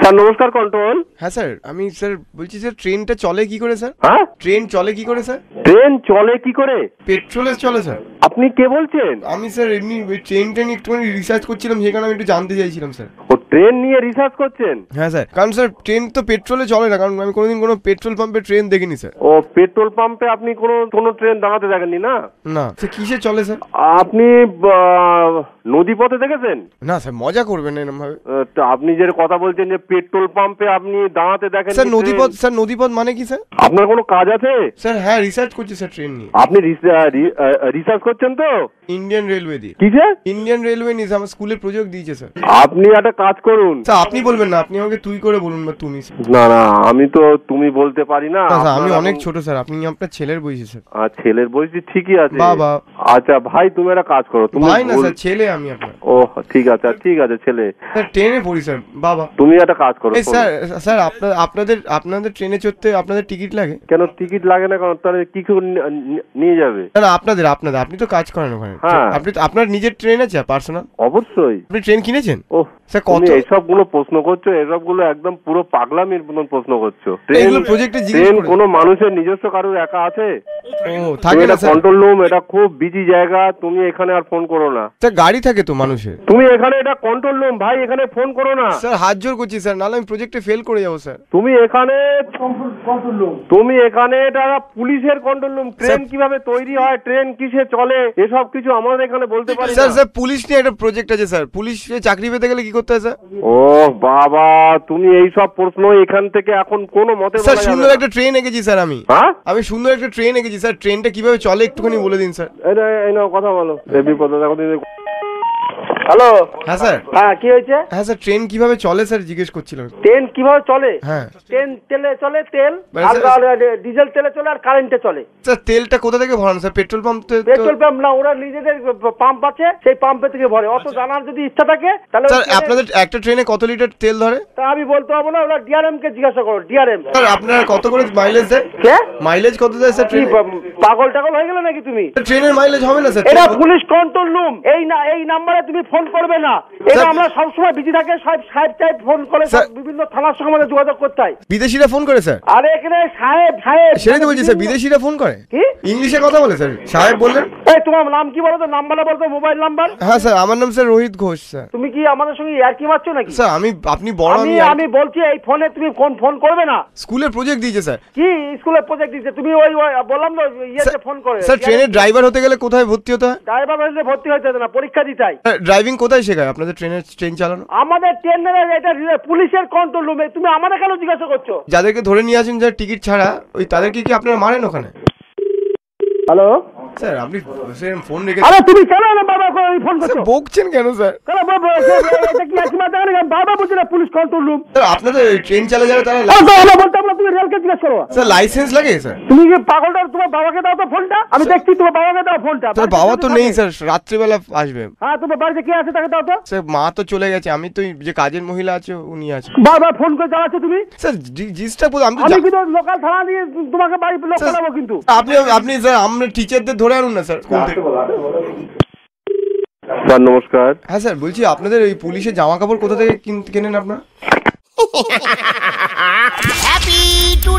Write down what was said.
Sir নমস্কার control. হ্যাঁ sir আমি স্যার বলছি স্যার ট্রেনটা চলে কি করে স্যার? হ্যাঁ? ট্রেন চলে কি করে স্যার? ট্রেন চলে কি করে? পেট্রোলে চলে স্যার। আপনি কে বলছেন? আমি স্যার এমনি ওই ট্রেনটা নিয়ে একটুখানি রিসার্চ করছিলাম কারণে আমি একটু জানতে চাইছিলাম স্যার। ট্রেন নিয়ে রিসার্চ করছেন? হ্যাঁ স্যার। কারণ স্যার ট্রেন তো পেট্রোলে চলে না কারণ আমি কোনোদিন কোনো পেট্রোল পাম্পে ট্রেন দেখিনি স্যার। ও পেট্রোল পাম্পে আপনি কোনো কোনো ট্রেন দাঁড়াতে দেখেননি না? না। স্যার কিসে চলে স্যার? আপনি নদী পথে দেখেছেন? না স্যার মজা করবেন এরকম ভাবে তো আপনি যে কথা বলছেন যে পেট্রোল পাম্পে আপনি দাঁড়াতে দেখেন স্যার নদীপথ স্যার নদীপথ মানে কি স্যার? আপনার কোনো কাজ আছে? স্যার হ্যাঁ রিসার্চ করছি স্যার ট্রেন নিয়ে। আপনি রিসার্চ করছেন তো? ইন্ডিয়ান রেলওয়ে দিয়ে। কিসে? ইন্ডিয়ান রেলওয়ে নিয়ে আমার স্কুলে প্রজেক্ট দিয়েছে স্যার। আপনি একটা কাজ করুন। স্যার আপনি বলবেন না আপনি আমাকে তুই করে বলুন বা তুমি না না আমি তো তুমি বলতে পারি না। স্যার, আমি অনেক ছোট স্যার আপনি আপনার ছেলের বয়সী স্যার। আর ছেলের বয়সী ঠিকই আছে। বাবা। আচ্ছা ভাই তুমি একটা কাজ করো। তুমি ভাই না স্যার ছেলে আমি আপনার। ও ঠিক আছে ঠিক আছে ছেলে। স্যার ট্রেনে পড়ি স্যার। বাবা। তুমি একটা কাজ করো স্যার স্যার আপনার আপনাদের আপনাদের ট্রেনে চড়তে আপনাদের টিকিট লাগে? কেন টিকিট লাগে না কারণ তাহলে কি নিয়ে যাবে? না আপনাদের আপনাদের আপনি তো কাজ করেন ওখানে। হ্যাঁ। আপনি আপনার নিজের ট্রেন আছে পার্সোনাল? অবশ্যই। আপনি ট্রেন কিনেছেন? ও স্যার কত? এইসবগুলো প্রশ্ন করছ এসবগুলো একদম পুরো পাগলামির মতন প্রশ্ন করছ। ট্রেন প্রজেক্টে ট্রেন কোনো মানুষের নিজস্ব কারোর একা আছে? ও থাকে না এটা স্যার। কন্ট্রোল রুম এটা খুব বিজি জায়গা তুমি এখানে আর ফোন করো না। স্যার গাড়ি থাকে তো মানুষের? তুমি এখানে এটা কন্ট্রোল রুম ভাই এখানে ফোন করো না। স্যার হাত জোর করছি স্যার নাহলে আমি প্রজেক্টে ফেল করে যাব স্যার। তুমি এখানে তুমি এখানে এটা পুলিশের কন্ট্রোল রুম ট্রেন কীভাবে তৈরি হয় ট্রেন কিসে চলে এসব কিছু আমাদের এখানে বলতে পারি স্যার স্যার পুলিশ নিয়ে একটা প্রজেক্ট আছে স্যার। পুলিশে চাকরি পেতে গেলে কি করতে হয় স্যার? ও বাবা তুমি এই সব প্রশ্ন এখান থেকে এখন কোনো মতে স্যার সুন্দর একটা ট্রেন এঁকেছি স্যার আমি। হ্যাঁ? আমি সুন্দর একটা ট্রেন এঁকেছি স্যার ট্রেনটা কীভাবে চলে? একটুখানি বলে দিন স্যার। এই কথা বলো। বিপদ হ্যালো হ্যাঁ স্যার। হ্যাঁ কি হয়েছে? হ্যাঁ স্যার ট্রেন কীভাবে চলে স্যার জিজ্ঞেস করছিলাম। ট্রেন কীভাবে চলে? হ্যাঁ। ট্রেন তেলে চলে তেল মানে আর ডিজেল তেলে চলে আর কারেন্টে চলে। স্যার তেলটা কোথা থেকে ভরানো? Sir petrol pump petrol pump না ওরা নিজেদের পাম্প আছে সেই পাম্পে থেকে ভরে। অত জানার যদি ইচ্ছা থাকে তাহলে স্যার আপনাদের একটা ট্রেনে কত লিটার তেল ধরে? তা আমি বলতে পারব না ওরা ডিআরএম কে জিজ্ঞাসা করো ডিআরএম স্যার আপনারা কত করে মাইলেজ দেয় কে? মাইলেজ কত দেয় স্যার ট্রেনে? পাগল টাগল হয়ে গেলে নাকি তুমি? ট্রেনের মাইলেজ হবে না স্যার এটা পুলিশ কন্ট্রোল রুম এই না এই নাম্বারে তুমি ফোন করবে না। এটা আমরা সবসময় বিজি থাকে সাহেব সাহেব টাইপ ফোন করে বিভিন্ন থানার সঙ্গে আমাদের যোগাযোগ করতে হয়। বিদেশিরা ফোন করে স্যার। আরে এখানে সাহেব সাহেব সেটাই তো বলছি স্যার বিদেশিরা ফোন করে। কি? ইংলিশে কথা বলে স্যার। সাহেব বললেন। এই তোমার নাম কি বলো তো? নাম্বারটা বলতো মোবাইল নাম্বার হ্যাঁ স্যার আমার নাম স্যার রোহিত ঘোষ স্যার। তুমি কি আমাদের সঙ্গে ইয়ার্কি মারছো নাকি? স্যার আমি আপনি বড় আমি আমি বলছি এই ফোনে তুমি কোন ফোন করবে না? স্কুলে প্রজেক্ট দিয়েছে স্যার। কি স্কুলে প্রজেক্ট দিচ্ছে তুমি ওই বললাম না ইয়েতে ফোন করে। স্যার ট্রেনের ড্রাইভার হতে গেলে কোথায় ভর্তি হতে হয়? ড্রাইভার হলে ভর্তি হতে না পরীক্ষা দিতে হয়। ড্রাইভিং কোথায় শেখায়? আপনাদের ট্রেনের ট্রেন চালানো? আমাদের ট্রেনের এটা পুলিশের কন্ট্রোল রুমে তুমি আমাদের কেন জিজ্ঞাসা করছ? যাদেরকে ধরে নিয়ে আসেন যার টিকিট ছাড়া ওই তাদেরকে কি আপনারা মারেন ওখানে? হ্যালো? স্যার আপনি ফোন রেখে আরে তুমি কেন না বাবা ফোন করছ? বকছেন কেন স্যার? কেন বাবা এটা কি আছে? মাথা বাবা বলছে না পুলিশ স্যার আপনাদের ট্রেন চালা যারা তারা আমরা বলতে আমরা তুমি রেলকে জিজ্ঞাসা করো। স্যার লাইসেন্স লাগে স্যার। তুমি পাগলটা তোমার বাবাকে দাও তো ফোনটা আমি দেখছি তোমার বাবাকে দাও ফোনটা স্যার বাবা তো নেই স্যার রাত্রিবেলা আসবে। হ্যাঁ তোমার বাড়িতে কে আছে তাকে দাও তো? স্যার মা তো চলে গেছে আমি তো যে কাজের মহিলা আছে উনি আছে। বাবা ফোন করে জ্বালাচ্ছ তুমি। স্যার জিনিসটা আমি তো লোকাল থানা দিয়ে তোমাকে বাড়ি লোক কিন্তু। আপনি আপনি স্যার আমরা টিচারদের ধরে আনুন না স্যার। কোন থেকে স্যার নমস্কার। হ্যাঁ স্যার বলছি আপনাদের ওই পুলিশের জামা কাপড় কোথা থেকে কিন- কেনেন আপনারা? Happy to!